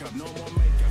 makeup, no more makeup.